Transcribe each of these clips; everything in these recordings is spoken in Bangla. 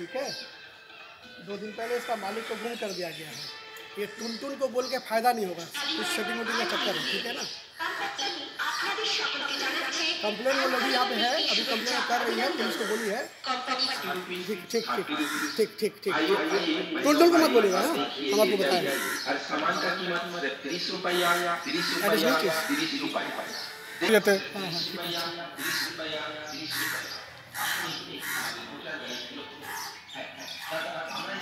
ठीक है? दो दिन पहले इसका मालिक को गुम कर दिया गया है। ये टुन टुन को बोल के फ़ायदा नहीं होगा। कुछ सेटिंग वेटिंग का चक्कर है ठीक है ना? कंप्लेन वो लगी यहाँ पे है अभी कंप्लेन कर रही है पुलिस को बोली है। ठीक ठीक ठीक ठीक ठीक ठीक। टुन टुन को मत बोलेगा हाँ हम आपको बताएँगे। और सामान का कीमत तीस रुपया या तीस रुपया Additional या fees. तीस रुपया हैं हाँ हाँ তালা ভা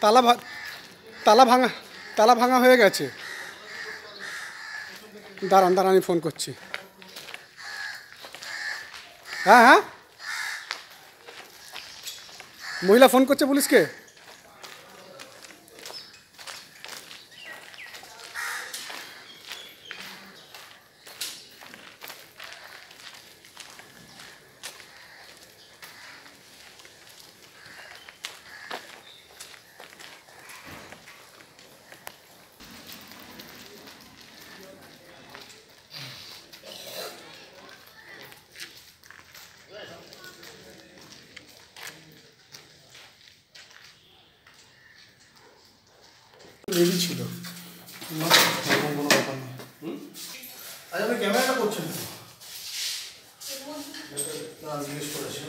তালা তালা ভাঙা তালা ভাঙা হয়ে গেছে। দাঁড়ান দাঁড়ান, আমি ফোন করছি। হ্যাঁ হ্যাঁ? মহিলা ফোন করছে পুলিশকে? রেডি ছিল। এরকম কোনো ব্যাপার নেই আচ্ছা আপনি ক্যামেরাটা করছেন? না জিজ্ঞেস করেছি।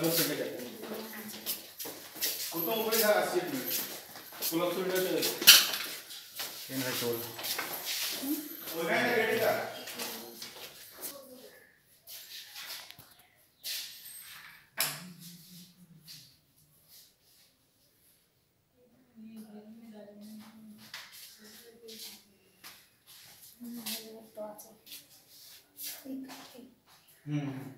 কারা ভাঙচুর চালিয়েছে এটা এসব ভেঙেছে দেখেন ভেঙেছে সব হ্যাঁ এই- এই- এই দরজাটা এইভাবে ছিল লাগানো,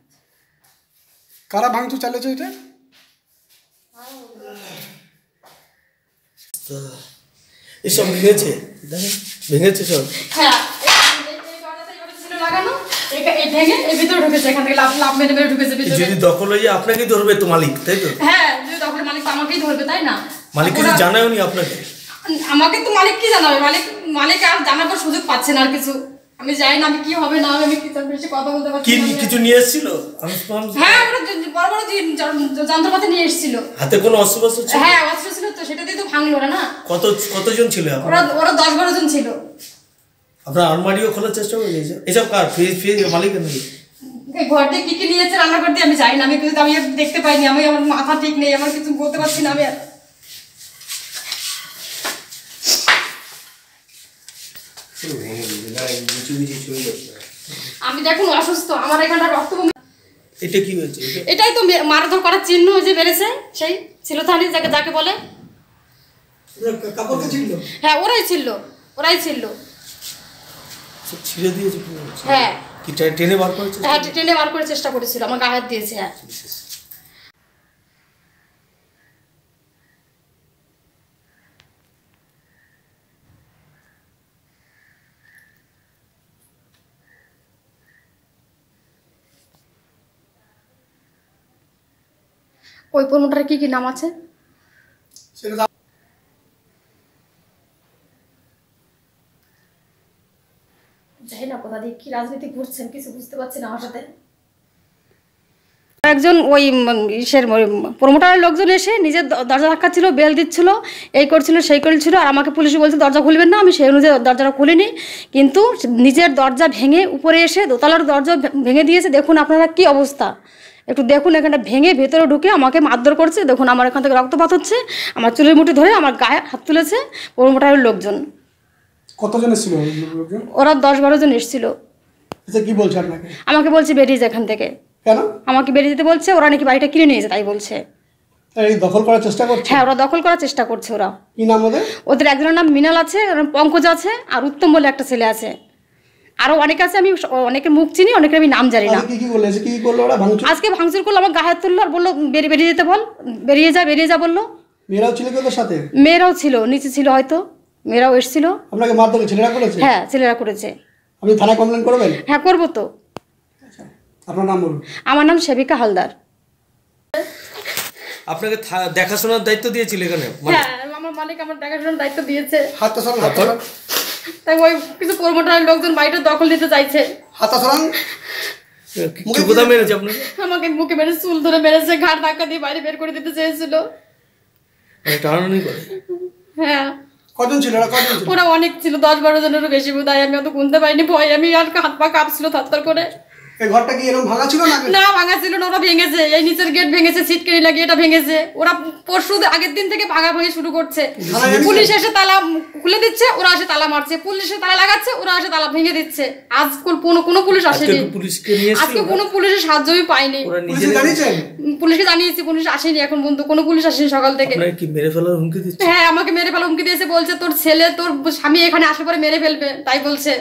এই- এই ভেঙে এর ভিতরে ঢুকেছে এখান থেকে লাফ লাফ মেরে মেরে ঢুকেছে যদি দখল হয়ে যায় আপনাকেই ধরবে তো মালিক তাই তো? হ্যাঁ যদি তখন মালিক তো আমাকেই ধরবে তাই না? মালিক কিছু ওরা- জানায়ও নি আপনাকে? আমাকে তো মালিক কি জানাবে? মালিক মালিক আর জানাবার সুযোগ পাচ্ছে না আর কিছু। আমি জানি না আমি কি হবে না আমি কিছু বেশি কথা বলতে পারছি কি কিছু নিয়ে এসেছিল? আমি হ্যাঁ যে বড় বড় যন্ত্রপাতি নিয়ে এসেছিল। হাতে কোনো অস্ত্র ছিল? হ্যাঁ অস্ত্র ছিল তো সেটা দিয়ে তো ভাঙলো না? কত কতজন ছিল ওরা ওরা দশ বারো জন ছিল। আপনার আলমারিও খোলার চেষ্টা করে দিয়েছে? এসব কার? ফ্রিজ ফ্রিজ মালিকের নাকি? এই ঘর দিয়ে কি কি নিয়েছে রান্না করতে আমি জানি না আমি কিন্তু আমি দেখতে পাইনি আমি আমার মাথা ঠিক নেই আমার কিছু বলতে পারছি না আমি আর আমি দেখুন অসুস্থ আমার এখানটা রক্ত এটা কি হয়েছে? এটাই তো মারধর করার চিহ্ন যে বেড়েছে সেই ছিল থানি যাকে যাকে বলে। হ্যাঁ ওরাই ছিল ওরাই ছিল ছিঁড়ে দিয়েছে হ্যাঁ। কি ট্রে- বার করেছে হ্যাঁ ট্রেনে বার করে চেষ্টা করেছিল আমার গায়ে হাত দিয়েছে হ্যাঁ। ওই প্রমোটারের কি কি নাম আছে? সেটা জানি না কোথা দিয়ে কি রাজনীতি ঘুরছেন কিছু বুঝতে পারছি না আমার সাথে। একজন ওই ইসের প্রমোটারের লোকজন এসে নিজের দরজা ধাক্কাচ্ছিল বেল দিচ্ছিল এই করছিল সেই করছিল আর আমাকে পুলিশ বলছে দরজা খুলবেন না আমি সেই অনুযায়ী দরজাটা খুলিনি। কিন্তু নিজের দরজা ভেঙে উপরে এসে দোতলার দরজা ভে- ভেঙে দিয়েছে দেখুন আপনারা কি অবস্থা। একটু দেখুন এখানটা ভেঙে ভেতরে ঢুকে আমাকে মারধর করছে। দেখুন আমার এখান থেকে রক্তপাত হচ্ছে আমার চুলের মুঠি ধরে আমার গায়ে হাত তুলেছে প্রমোটারের লোকজন। কতজন এসেছিল লোকজন? ওরা দশ বারো জন এসেছিল। আচ্ছা কি বলছে আপনাকে? আমাকে বলছে বেরিয়ে যা এখান থেকে। কেন? আমাকে বেরিয়ে যেতে বলছে ওরা নাকি বাড়িটা কিনে নিয়েছে তাই বলছে। দখল করার চেষ্টা করছে? হ্যাঁ ওরা দখল করার চেষ্টা করছে ওরা। কি নাম ওদের? ওদের একজনের নাম মিনাল আছে পঙ্কজ আছে আর উত্তম বলে একটা ছেলে আছে। আরও অনেক আছে আমি অনেকের মুখ চিনি অনেকের আমি নাম জানি না। আজকে ভাঙচুর? করল আমার গায়ে হাত তুললো আর বলল বেরিয়ে বেরিয়ে যেতে বল বেরিয়ে যা বেরিয়ে যা বলল। মেয়েরাও ছিল কি ওদের সাথে? মেয়েরাও ছিল নিচে ছিল হয়তো মেয়েরাও এসেছিল। আপনাকে মারধর ছেলেরা করেছে? হ্যাঁ ছেলেরা করেছে। আপনি থানায় কমপ্লেন করবেন? হ্যাঁ করব তো। আপনার নাম বলুন। আমার নাম সেবিকা হালদার। আপনাকে দেখাশোনার দায়িত্ব দিয়েছিল এখানে? হ্যাঁ আমার মালিক আমার দেখাশোনার দায়িত্ব দিয়েছে। সরান হাতটা সরান। তাই ওই কিছু প্রমোটারের লোকজন বাড়িটা দখল নিতে চাইছে। হাতা সরান মুখে মেরেছে আপনাকে? আমাকে মুখে মেরে চুল ধরে মেরেছে ঘাড় ধাক্কা দিয়ে বাইরে বের করে দিতে চেয়েছিল। মানে করে। হ্যাঁ। কজন ছিল ওরা? কজন ছিল? ওরা অনেক ছিল দশ বারো জনেরও বেশি বোধ হয় আমি অত গুনতে পারিনি ভয় আমি আর হাত পা কাঁপছিল থাত্তর করে। এই ঘরটা কি এরকম ভাঙা ছিল না? না ভাঙা ছিল না ওরা ভেঙেছে। এই নিচের গেট ভেঙেছে সিটকারি লাগিয়ে এটা ভেঙেছে। ওরা পরশু আগের দিন থেকে ভাঙা ভাঙি শুরু করছে। পুলিশ এসে তালা খুলে দিচ্ছে ওরা এসে তালা মারছে। পুলিশ এসে তালা লাগাচ্ছে ওরা এসে তালা ভেঙে দিচ্ছে। আজ কোনো কোনো পুলিশ আজকে আসেনি। কি পুলিশকে নিয়ে আজকে কোনো পুলিশের সাহায্য আমি পাইনি। পুলিশকে জানিয়েছি পুলিশ আসেনি এখন পর্যন্ত। কোনো পুলিশ আসেনি সকাল থেকে। কি মেরে ফেলার হুমকি দিচ্ছে? হ্যাঁ আমাকে মেরে ফেলা হুমকি দিয়েছে বলছে তোর ছেলে তোর স্বামী এখানে আসলে পরে মেরে ফেলবে তাই বলছে।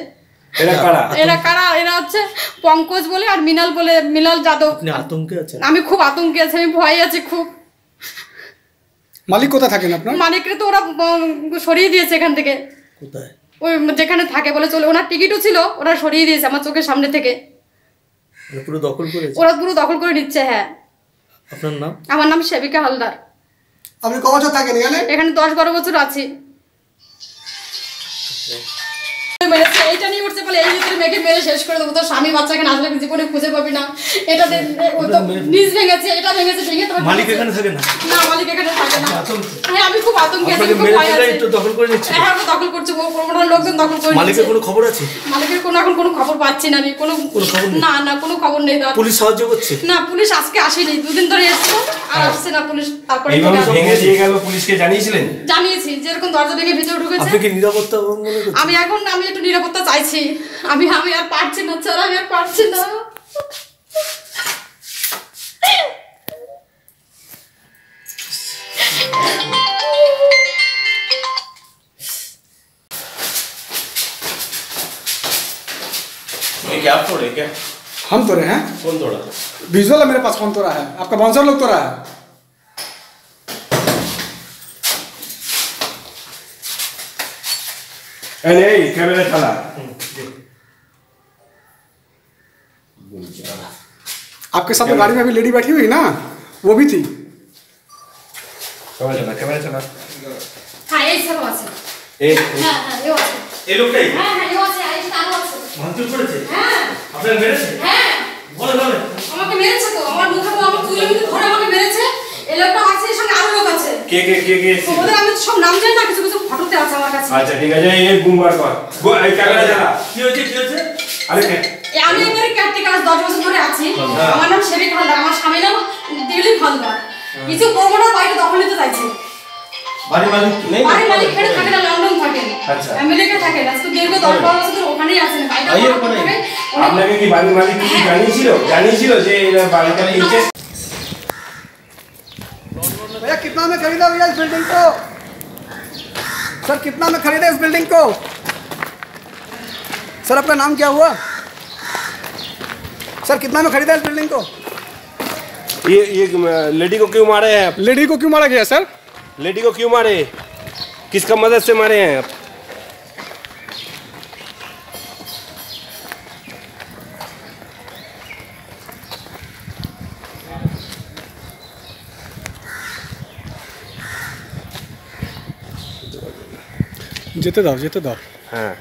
এরা কারা? এরা কারা? এরা হচ্ছে পঙ্কজ বলে আর মিনাল বলে মিনাল যাদব। আতঙ্কে আমি খুব আতঙ্কে আছি আমি ভয়ে আছি খুব। মালিক কোথায় থাকেন আপনার? মানিকরে তো ওরা সরিয়ে দিয়েছে এখান থেকে। কোথায়? ওই যেখানে থাকে বলে চলে ওনার টিকিটও ছিল ওরা সরিয়ে দিয়েছে আমার চোখের সামনে থেকে। পুরো দখল করেছে? ওরা পুরো দখল করে নিচ্ছে হ্যাঁ। আপনার নাম? আমার নাম সেবিকা হালদার। আপনি ক বছর থাকেন এখানে? এখানে দশ বারো বছর আছি। মেরেছে, এইটা নিয়ে উঠছে বলে এই ভিতরে মেয়েকে মেরে শেষ করে দেবো তোর স্বামী বাচ্চা এখানে আসলে জীবনে খুঁজে পাবি না। এটা নিজ ভেঙেছে এটা ভেঙেছে ভেঙে তোমার মালিক এখানে থাকে না? না মালিক এখানে থাকে না। হ্যাঁ আমি খুব আতঙ্কে আছি খুব ভয় আছে। একটু দখল করে নিচ্ছে। হ্যাঁ দখল করছে ও প্রমোটার লোকজন দখল করে মালিকের কোনো খবর আছে? মালিকের কোনো এখন কোনো খবর পাচ্ছি না আমি কোনো? না না কোনো খবর নেই। পুলিশ সাহায্য করছে? না পুলিশ আজকে আসেনি দুদিন ধরে এসেছিল আর আসছে না পুলিশ তারপরে ভেঙে দিয়ে গেল পুলিশকে জানিয়েছিলেন? জানিয়েছি যেরকম দরজা ভেঙে ভিতরে ঢুকেছে। আপনি কি নিরাপত্তা আমি এখন আমি একটু নিরাপত্তা চাইছি আমি আমি আর পারছি না ছাড়া আমি আর পারছি না ये क्या आप तोड़े क्या हम तो रहे हैं कौन तोड़ा विजुअल है मेरे पास कौन तो रहा है आपका बाउंसर लोग तो रहा है अरे ये कैमरा चला आपके साथ तो गाड़ी में अभी लेडी बैठी हुई ना वो भी थी कैमरा चला कैमरा चला হ্যাঁ এই সব আছে एक হ্যাঁ হ্যাঁ এও আছে এই লোকটাই হ্যাঁ হ্যাঁ এও আছে এই তারও আছে ভাঙচুর করেছে হ্যাঁ আপনাকে মেরেছে হ্যাঁ বলে বলে আমাকে মেরেছে তো আমার মুখে তো আমার চুলের মধ্যে ধরে আমাকে মেরেছে এই লোকটা আছে এর সঙ্গে আরো লোক আছে के के के के তো ওদের আমি সব নাম জানি না কিছু কিছু ফটোতে আছে আমার কাছে अच्छा ठीक है ये बुमबार कर वो ये कैमरा चला কি হয়েছে কি হয়েছে अरे क्या এ আমি এবারে কেয়ারটেকার দশ বছর ধরে আছি আমার নাম শেরিক হালদার আমার স্বামী নাম দিলীপ হালদার কিছু প্রমোটার বাড়িতে দখল নিতে চাইছে बारी मालिक नहीं বাড়ির মালিক এখানে থাকে না লন্ডন থাকেন আচ্ছা। আমেরিকা থাকেন আজকে দীর্ঘ দশ বারো বছর ধরে ওখানেই আছেন বাড়িটা আইয়ের ভাড়া পরে করে থাকে। উনি- আপনাকে কি বাড়ির মালিক কি জানিয়েছিল জানিয়েছিল যে এরা বাড়িটা নিচে भैया कितना में खरीदा भैया इस बिल्डिंग को सर कितना में खरीदे इस बिल्डिंग को? सर आपका नाम क्या हुआ? सर कितना में खरीदा इस बिल्डिंग को? ये ये लेडी को क्यों मारे हैं आप? लेडी को क्यों मारा गया सर लेडी को क्यों मारे? किसका मदद से मारे हैं आप? যেতে দাও যেতে দাও হ্যাঁ